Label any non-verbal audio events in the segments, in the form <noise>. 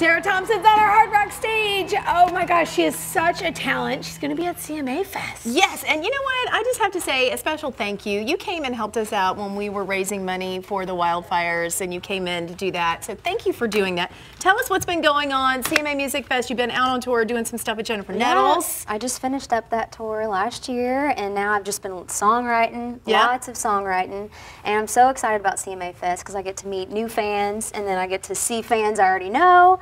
Tara Thompson's on our Hard Rock stage. Oh my gosh, she is such a talent. She's going to be at CMA Fest. Yes, and you know what? I just have to say a special thank you. You came and helped us out when we were raising money for the wildfires, and you came in to do that. So thank you for doing that. Tell us what's been going on. CMA Music Fest, you've been out on tour doing some stuff with Jennifer Nettles. Yes, I just finished up that tour last year, and now I've just been songwriting, Yeah. lots of songwriting, and I'm so excited about CMA Fest because I get to meet new fans, and then I get to see fans I already know,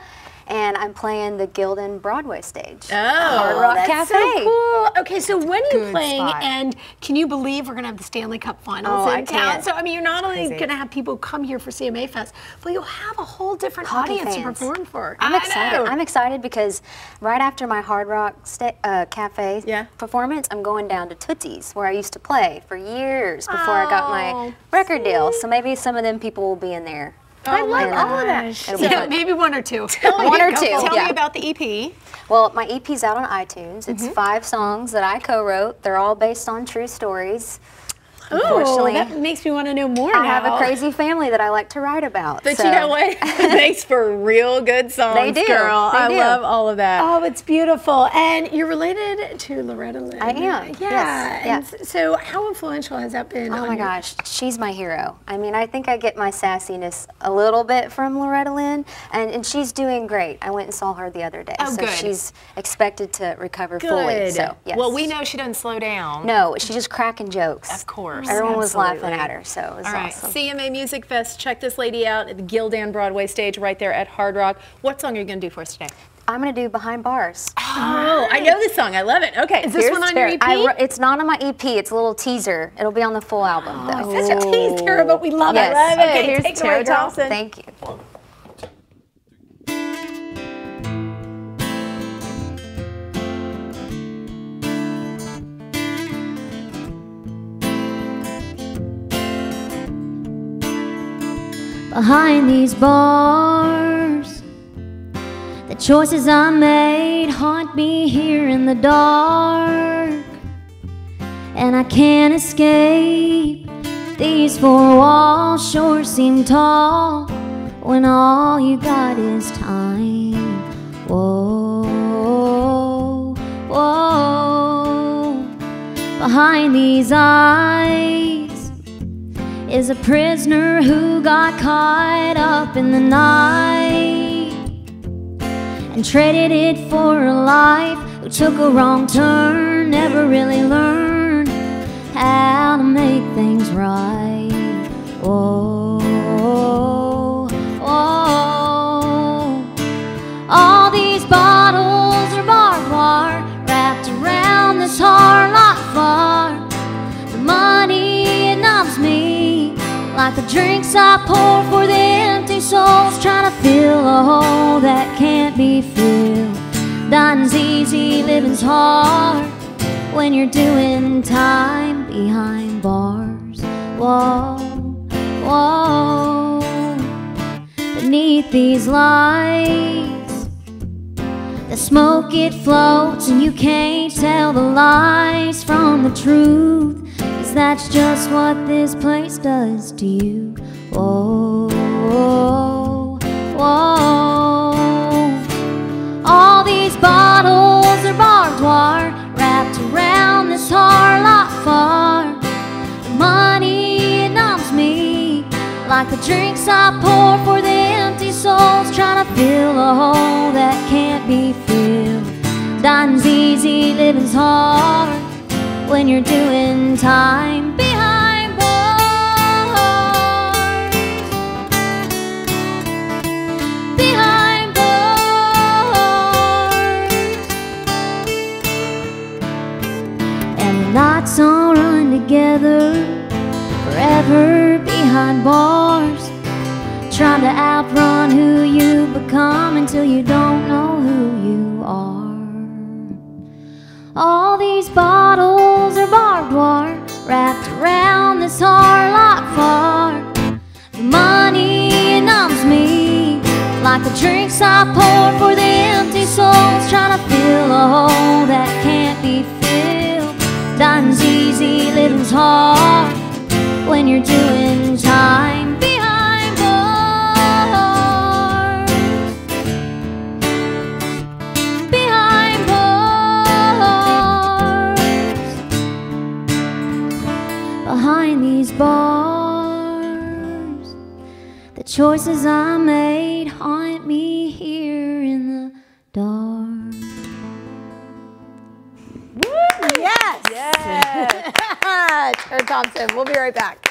and I'm playing the Gildan Broadway stage. Oh, Hard Rock That's Cafe. so cool. Okay, so when are you Good playing? spot. And can you believe we're gonna have the Stanley Cup Finals Oh, in I town? can't. So I mean, you're not only gonna have people come here for CMA Fest, but you'll have a whole different Hockey audience to perform for. I'm I excited. know. I'm excited because right after my Hard Rock sta- uh, Cafe Yeah. performance, I'm going down to Tootsie's where I used to play for years before I got Oh, my record deal. So maybe some of them people will be in there. I love And, all of that. Yeah, fun. maybe one or two. One or two. Tell yeah. me about the EP. Well, my EP's out on iTunes. It's Mm-hmm. five songs that I co-wrote. They're all based on true stories. Ooh, that makes me want to know more I have a crazy family that I like to write about. But so- you know what? <laughs> <laughs> Thanks for real good songs, They do. girl. They I do. love all of that. Oh, it's beautiful. And you're related to Loretta Lynn. I am, Yeah. yes, yeah. so how influential has that been Oh my your- gosh, she's my hero. I mean, I think I get my sassiness a little bit from Loretta Lynn, and, and she's doing great. I went and saw her the other day, Oh, so good. she's expected to recover Good. fully. So, yes. Well, we know she doesn't slow down. No, she's just cracking jokes. Of course, Everyone was laughing at her, so it was All right, awesome. CMA Music Fest. Check this lady out at the Gildan Broadway stage right there at Hard Rock. What song are you going to do for us today? I'm gonna do Behind Bars. Oh, I know this song. I love it. Okay, Is this here's one on your EP? I it's not on my EP. It's a little teaser. It'll be on the full album, though. Oh, such a teaser, but we love Yes. it. Love it. Okay, Here's take it Tara away. Thompson. Thank you. Behind these bars. The choices I made haunt me here in the dark, and I can't escape. These four walls sure seem tall when all you got is time. Whoa, whoa, behind these eyes is a prisoner who got caught up in the night and traded it for a life who took a wrong turn, never really learned how to make things right. Drinks I pour for the empty souls trying to fill a hole that can't be filled. Dying's easy, living's hard when you're doing time behind bars. Whoa, whoa, beneath these lights. The smoke it floats and you can't tell the lies from the truth. Cause that's just what this place does to you. Whoa, whoa. All these bottles are barbed wire wrapped around this hard lot far. The money numbs me like the drinks I pour for the empty souls trying to fill a hole that can't be filled. Dying's easy, living's hard when you're doing time behind bars. Behind bars. And the nights all run together forever behind bars. Trying to outrun who you become until you don't know who you are. All these bottles wrapped around this hard lot far. The money numbs me like the drinks I pour for the empty souls trying to fill a hole that can't be filled. Dying's easy, living's hard when you're doing behind these bars. The choices I made haunt me here in the dark. Yes. Yes. <laughs> Tara Thompson. We'll be right back.